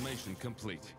Transformation complete.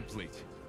Complete.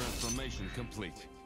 Transformation complete.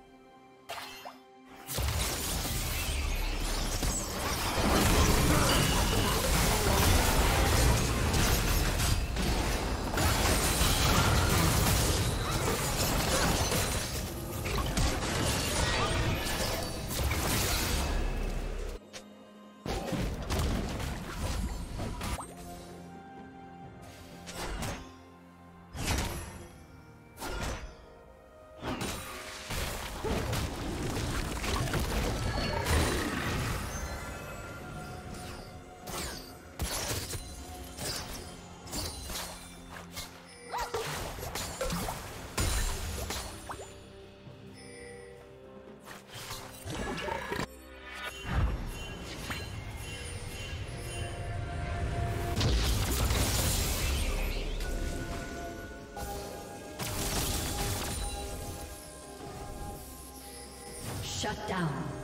Shut down.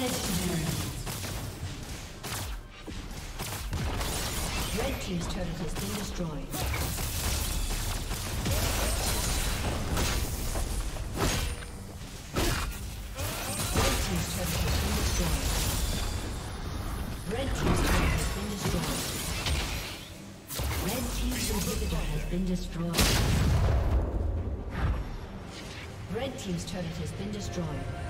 Red Team's turret has been destroyed. Red Team's turret has been destroyed. Destroyed. Red Team's turret has been destroyed.